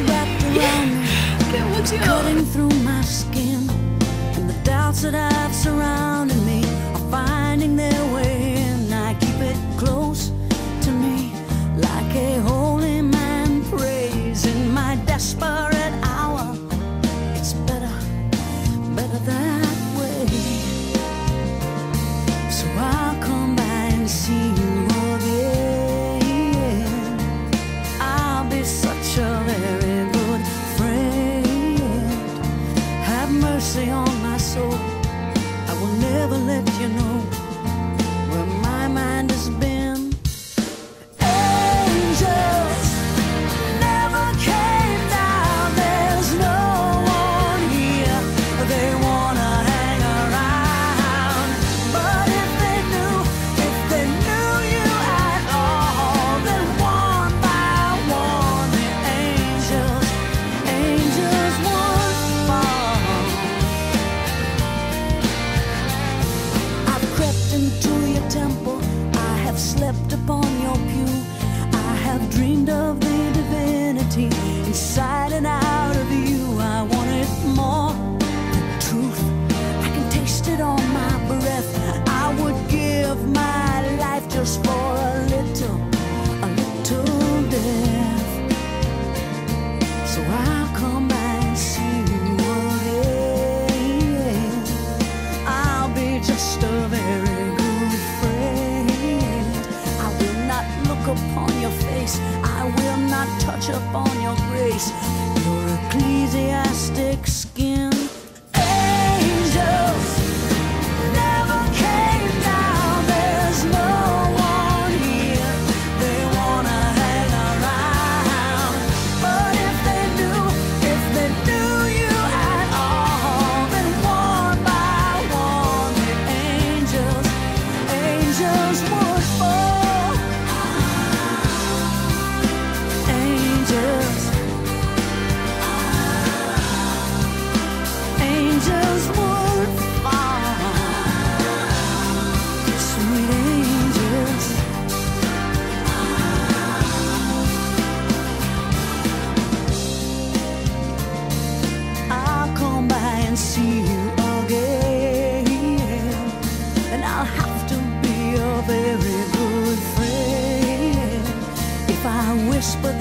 wrapped around me, cutting through my skin. And the doubts that have surrounded me are finding their way in. I keep it close to me, like a inside and out of you. I wanted more. The truth, I can taste it on my breath. I would give my life just for a little, a little death. So I'll come by and see you again. I'll be just a very good friend. I will not look upon touch upon your grace. Your ecclesiastic skin. And see you again. And I'll have to be very good friend. If I whisper